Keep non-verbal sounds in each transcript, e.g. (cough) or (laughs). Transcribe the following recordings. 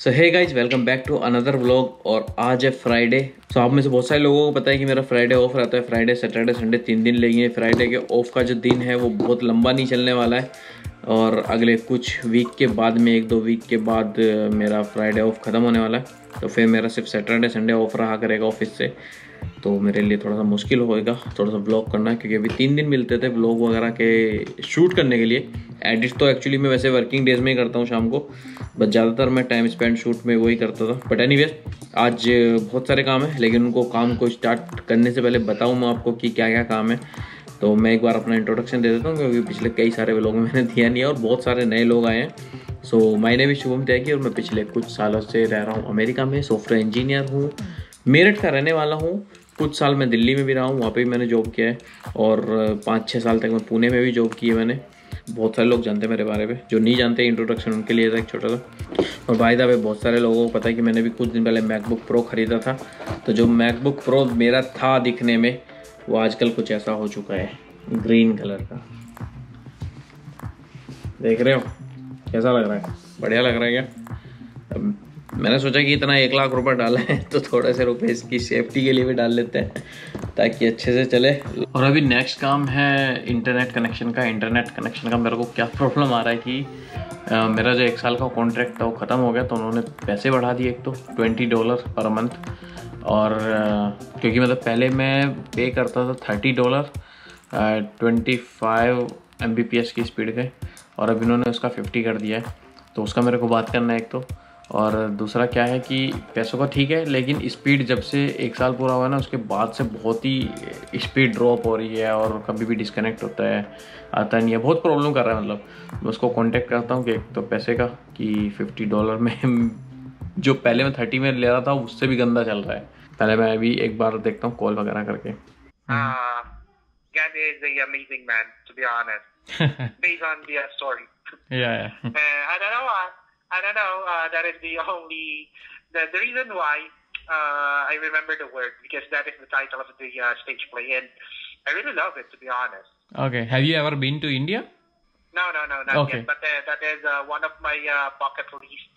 So hey guys welcome back to another vlog और आज है फ्राइडे सो आप में से बहुत सारे लोगों को पता है कि मेरा फ्राइडे ऑफ़ रहता है. फ्राइडे सैटरडे संडे तीन दिन लेंगे फ्राइडे के ऑफ़ का जो दिन है, वो बहुत लंबा नहीं चलने वाला है. और अगले कुछ वीक के बाद में, एक दो वीक के बाद, मेरा फ्राइडे ऑफ़ ख़त्म होने वाला है. तो फिर मेरा सिर्फ़ सैटरडे संडे ऑफ़ रहा करेगा ऑफ़िस से. तो मेरे लिए थोड़ा सा मुश्किल होएगा, थोड़ा सा ब्लॉग करना, क्योंकि अभी तीन दिन मिलते थे ब्लॉग वगैरह के शूट करने के लिए। एडिट तो एक्चुअली मैं वैसे वर्किंग डेज़ में ही करता हूँ शाम को बस ज़्यादातर मैं टाइम स्पेंड शूट में वही करता था। बट एनी आज बहुत सारे काम है, लेकिन उनको काम को स्टार्ट करने से पहले बताऊँ मैं आपको कि क्या क्या काम है। तो मैं एक बार अपना इंट्रोडक्शन दे देता हूँ, क्योंकि पिछले कई सारे लोगों में मैंने दिया नहीं है और बहुत सारे नए लोग आए हैं। सो मैंने भी शुभम त्यागी और मैं पिछले कुछ सालों से रह रहा हूँ अमेरिका में सॉफ्टवेयर इंजीनियर हूँ। मेरठ का रहने वाला हूँ। कुछ साल मैं दिल्ली में भी रहा हूँ, वहाँ पे भी मैंने जॉब किया है और पाँच छः साल तक मैं पुणे में भी जॉब की है मैंने। बहुत सारे लोग जानते हैं मेरे बारे में, जो नहीं जानते इंट्रोडक्शन उनके लिए था एक छोटा सा। और भाई दा बहुत सारे लोगों को पता है कि मैंने भी कुछ दिन पहले मैकबुक प्रो ख़रीदा था। तो जो मैकबुक प्रो मेरा था दिखने में, वो आजकल कुछ ऐसा हो चुका है ग्रीन कलर का। देख रहे हो? कैसा लग रहा है? बढ़िया लग रहा है क्या? मैंने सोचा कि इतना एक लाख रुपए डाले हैं तो थोड़े से रुपए इसकी सेफ्टी के लिए भी डाल लेते हैं ताकि अच्छे से चले। और अभी नेक्स्ट काम है इंटरनेट कनेक्शन का इंटरनेट कनेक्शन का मेरे को क्या प्रॉब्लम आ रहा है कि आ, मेरा जो एक साल का कॉन्ट्रैक्ट था वो ख़त्म हो गया तो उन्होंने पैसे बढ़ा दिए एक तो ट्वेंटी डॉलर पर मंथ और आ, क्योंकि मतलब पहले मैं पे करता था thirty dollar twenty five M की स्पीड के और अभी इन्होंने उसका फिफ्टी कर दिया है। तो उसका मेरे को बात करना है एक तो। और दूसरा क्या है कि पैसों का ठीक है लेकिन स्पीड जब से एक साल पूरा हुआ ना उसके बाद से बहुत ही स्पीड ड्रॉप हो रही है और कभी भी डिस्कनेक्ट होता है आता नहीं है। बहुत प्रॉब्लम कर रहा है मतलब। मैं उसको कांटेक्ट करता हूँ कि एक तो पैसे का कि फिफ्टी डॉलर में (laughs) जो पहले मैं थर्टी में ले रहा था उससे भी गंदा चल रहा है। पहले मैं अभी एक बार देखता हूँ कॉल वगैरह करके। Uh, (laughs) yeah, yeah. Uh, I don't know. Uh, I don't know. That is the (laughs) only the, the reason why uh, I remember the word because that is the title of the uh, stage play, and I really love it to be honest. Okay. Have you ever been to India? No, no, no, not Okay. yet. But uh, that is uh, one of my uh, bucket list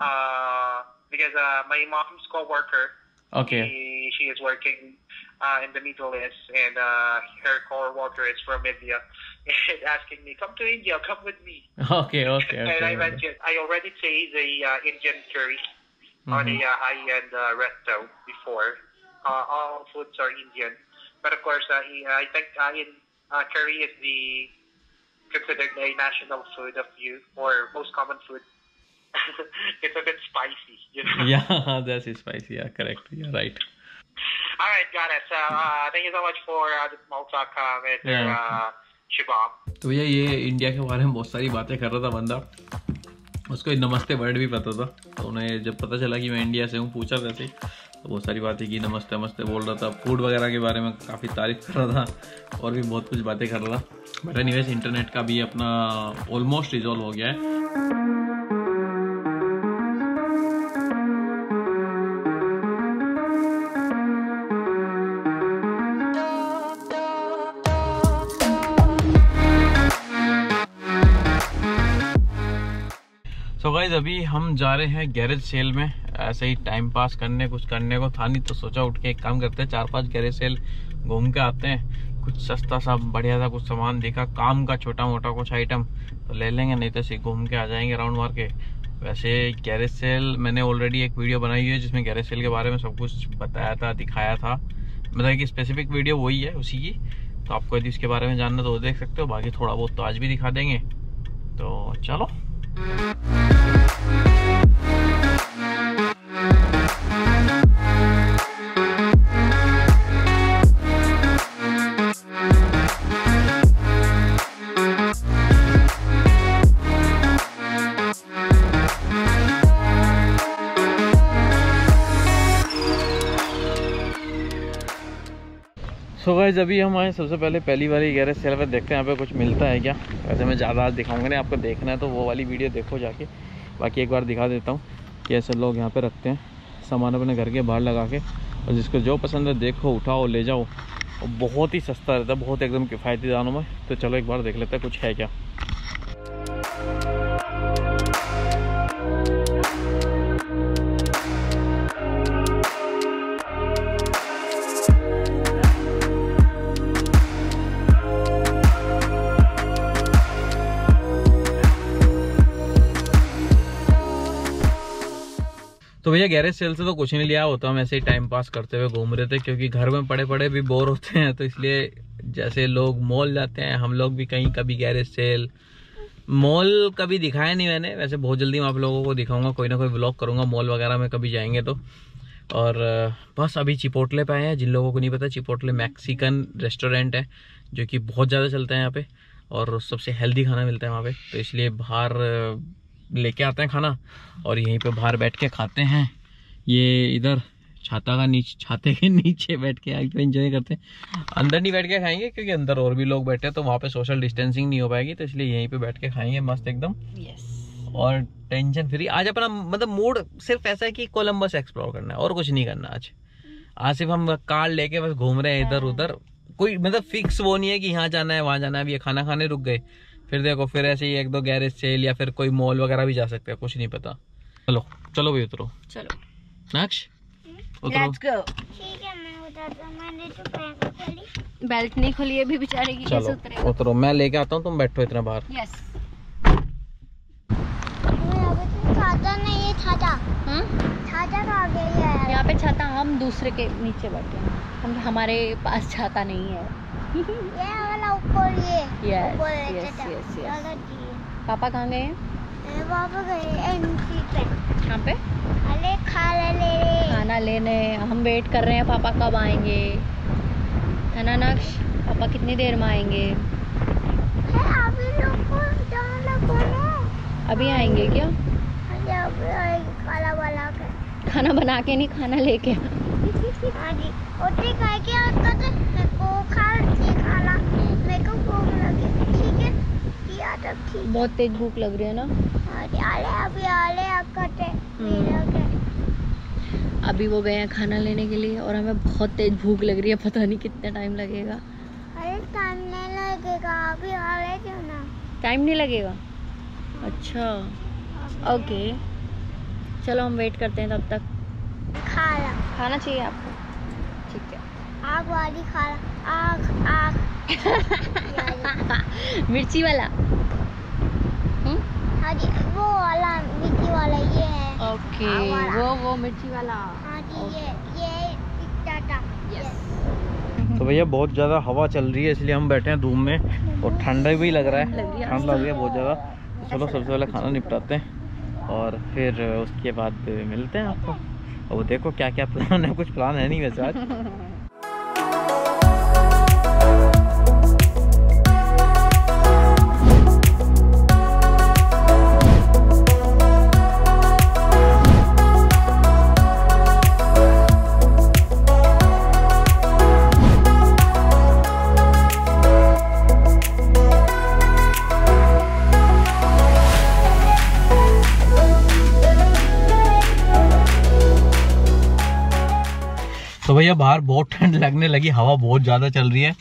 uh, because uh, my mom's coworker. Okay. She, she is working uh, in the Middle East, and uh, her coworker is from India, (laughs) and asking me, "Come to India, come with me." (laughs) Okay, okay, and I okay. mentioned I already tasted the uh, Indian curry on a uh, high-end uh, resto before. Uh, all foods are Indian, but of course, uh, he- I think uh, in, uh, curry is the considered a national food of you or most common food. (laughs) it's a bit spicy, you know. Yeah, that's spicy. Yeah, correct. Yeah, right. All right, got it. So uh, thank you so much for uh, the small talk, uh, Mr. Yeah. Uh, Shibam. तो भैया ये India के बारे में बहुत सारी बातें कर रहा था बंदा उसको नमस्ते वर्ड भी पता था तो उन्हें जब पता चला कि मैं इंडिया से हूँ पूछा वैसे तो बहुत सारी बातें की नमस्ते नमस्ते बोल रहा था फ़ूड वगैरह के बारे में काफ़ी तारीफ़ कर रहा था और भी बहुत कुछ बातें कर रहा था बट एनीवेज इंटरनेट का भी अपना ऑलमोस्ट रिजॉल्व हो गया है सो so गाइज़ अभी हम जा रहे हैं गैरेज सेल में। ऐसे ही टाइम पास करने, कुछ करने को था नहीं तो सोचा उठ के एक काम करते हैं। चार पाँच गैरेज सेल घूम के आते हैं। कुछ सस्ता सा, बढ़िया सा कुछ सामान देखा। काम का छोटा मोटा कुछ आइटम तो ले लेंगे, नहीं तो ऐसे घूम के आ जाएँगे राउंड मार के। वैसे गैरेज सेल मैंने ऑलरेडी एक वीडियो बनाई है, जिसमें गैरेज सेल के बारे में सब कुछ बताया था, दिखाया था। मतलब कि स्पेसिफिक वीडियो वही है, उसी की। तो आपको यदि उसके बारे में जानना तो देख सकते हो। बाकी थोड़ा बहुत तो आज भी दिखा देंगे। तो चलो। गाइज़ अभी हम आए, सबसे पहले पहली वाली गैरेज सेल पर देखते हैं यहाँ पे कुछ मिलता है क्या। वैसे मैं ज़्यादा आज दिखाऊँगा नहीं, आपको देखना है तो वो वाली वीडियो देखो जाके। बाकी एक बार दिखा देता हूँ कि ऐसे लोग यहाँ पे रखते हैं, सामान अपने घर के बाहर लगा के। और जिसको जो पसंद है, देखो, उठाओ, ले जाओ। और बहुत ही सस्ता रहता है, बहुत एकदम किफ़ायती दानों में। तो चलो एक बार देख लेते हैं कुछ है क्या। भैया गैरेज सेल से तो कुछ नहीं लिया होता, हम ऐसे ही टाइम पास करते हुए घूम रहे थे, क्योंकि घर में पड़े पड़े भी बोर होते हैं तो इसलिए जैसे लोग मॉल जाते हैं, हम लोग भी कहीं कभी गैरेज सेल मॉल कभी दिखाया नहीं मैंने, वैसे बहुत जल्दी मैं आप लोगों को दिखाऊँगा, कोई ना कोई ब्लॉग करूँगा मॉल वगैरह में कभी जाएँगे तो। और, बस अभी चिपोटले पे आए हैं, जिन लोगों को नहीं पता, चिपोटले मैक्सिकन रेस्टोरेंट है, जो कि बहुत ज़्यादा चलता है यहाँ पे, और सबसे हेल्दी खाना मिलता है वहाँ पे तो इसलिए बाहर लेके आते हैं खाना और यहीं पे बाहर बैठ के खाते हैं। ये इधर छाता का नीचे छाते के नीचे बैठ के आज एंजॉय करते हैं? अंदर नहीं बैठ के खाएँगे क्योंकि अंदर और भी लोग बैठे हैं तो वहाँ पे सोशल डिस्टेंसिंग नहीं हो पाएगी तो इसलिए यहीं पे बैठ के खाएँगे मस्त एकदम। और टेंशन फ्री आज अपना मतलब मूड सिर्फ़ ऐसा है कि कोलम्बस एक्सप्लोर करना है और कुछ नहीं करना आज। आज सिर्फ़ हम कार लेके बस घूम रहे हैं इधर उधर कोई मतलब फिक्स वो नहीं है कि यहाँ जाना है वहाँ जाना है। अभी ये खाना खाने रुक गए। फिर देखो फिर ऐसे ही एक दो गैरेज सेल या फिर कोई मॉल वगैरह भी जा सकते हैं कुछ नहीं पता। चलो चलो भाई उतरो। चलो। नक्श उतरो। तो पैर खोली। बेल्ट नहीं खोली अभी बेचारे की चलो उतरो मैं लेके आता हूँ तुम बैठो इतना बाहर। यस अभी तो छाता नहीं छाता। छाता कहाँ गई है। यहाँ पे छाता हम दूसरे के नीचे बैठे हैं। हम हमारे पास छाता नहीं है। ये वाला ऊपर ये है yes, yes. चलो जी पापा कहाँ गए हैं? पापा गए एमसी पे। कहाँ पे? अरे खाना ले खाना लेने। हम वेट कर रहे हैं पापा कब आएँगे? है ना नक्श पापा कितनी देर में आएँगे? अभी अभी आएँगे क्या? खाना वाला के। खाना बना के नहीं खाना लेके। बहुत तेज भूख लग रही है ना? आले अभी आले अभी वो गए हैं खाना लेने के लिए और हमें बहुत तेज भूख लग रही है पता नहीं कितना टाइम लगेगा। अरे टाइम नहीं लगेगा? अभी आले ना टाइम नहीं लगेगा अच्छा। ओके चलो हम वेट करते हैं तब तक। खा ला खाना चाहिए आपको? ठीक है। आग वाली खा ला आग आग। (laughs) मिर्ची वाला हम्म? हाँ जी वो वाला मिट्टी वाला ये है। ओके हाँ, वो वो मिर्ची वाला हाँ जी ये ये टाटा। यस (laughs) तो भैया बहुत ज़्यादा हवा चल रही है इसलिए हम बैठे हैं धूप में और ठंडा भी लग रहा है। है। ठंड लग रही है बहुत ज़्यादा। तो चलो सबसे पहले खाना निपटाते हैं और फिर उसके बाद मिलते हैं आपको। और वो देखो क्या क्या प्लान है कुछ प्लान है नहीं वैसे आज। (laughs) भैया बाहर बहुत ठंड लगने लगी हवा बहुत ज़्यादा चल रही है।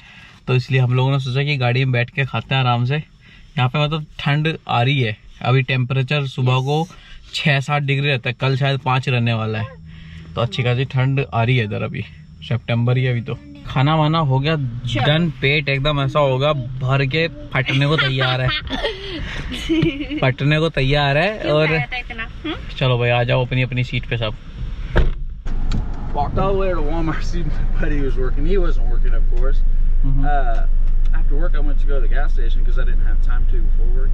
तो इसलिए हम लोगों ने सोचा कि गाड़ी में बैठ के खाते हैं आराम से। यहाँ पे मतलब ठंड आ रही है। अभी टेम्परेचर सुबह को छः सात डिग्री रहता है कल शायद पाँच रहने वाला है। तो अच्छी खासी ठंड आ रही है इधर अभी। सेप्टेम्बर ही अभी तो। खाना वाना हो गया डन पेट एकदम ऐसा होगा भर के फटने को तैयार है। (laughs) फटने को तैयार है और हम्म? चलो भाई आ जाओ अपनी अपनी सीट पे सब। Walked all the way to Walmart, see my buddy was working. He wasn't working, of course. Mhm. Uh, after work, I went to go to the gas station because I didn't have time to before work.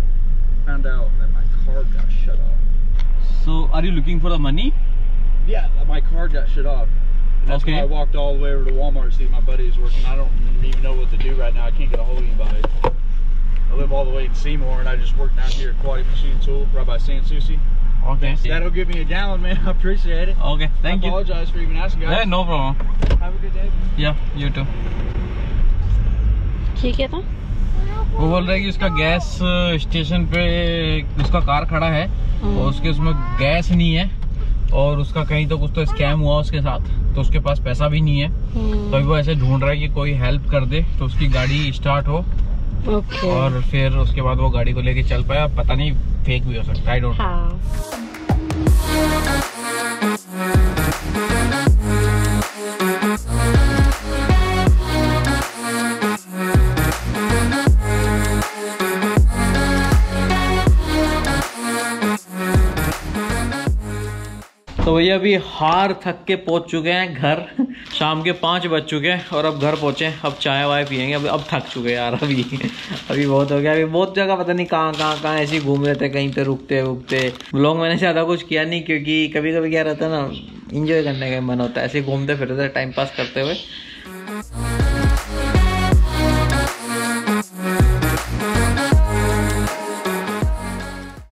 Found out that my car got shut off. So, are you looking for the money? Yeah, my car got shut off. And that's Okay. I walked all the way over to Walmart to see my buddy was working. I don't even know what to do right now. I can't get a hold of anybody. I live all the way in Seymour, and I just work down here at Quality Machine Tool, right by San Souci. Okay. That'll give me a gallon, man. (laughs) I appreciate it. Okay, thank I you. I apologize for even asking, guys. Yeah, no problem. Have a good day. Yeah, you too. ठीक है तो वो बोल रहा है कि उसका gas station पे उसका कार खड़ा है और उसके उसमें गैस नहीं है और उसका कहीं तो कुछ तो स्कैम हुआ उसके साथ तो उसके पास पैसा भी नहीं है हम्म, तो अभी वो ऐसे ढूंढ रहा है कि कोई हेल्प कर दे तो उसकी गाड़ी स्टार्ट हो ओके और फिर उसके बाद वो गाड़ी को लेके चल पाया पता नहीं फेक भी हो सकता है आई डोंट हाँ। तो भैया अभी हार थक के पहुँच चुके हैं घर। शाम के पाँच बज चुके हैं और अब घर पहुँचे अब चाय वाय पियेंगे। अब अब थक चुके यार अभी। (laughs) अभी बहुत हो गया। अभी बहुत जगह पता नहीं कहाँ कहाँ कहाँ ऐसे घूम रहे थे, कहीं पे रुकते रुकते। ब्लॉग मैंने ज़्यादा कुछ किया नहीं क्योंकि कभी कभी क्या रहता है ना इंजॉय करने का मन होता है। ऐसे घूमते फिरते टाइम पास करते हुए।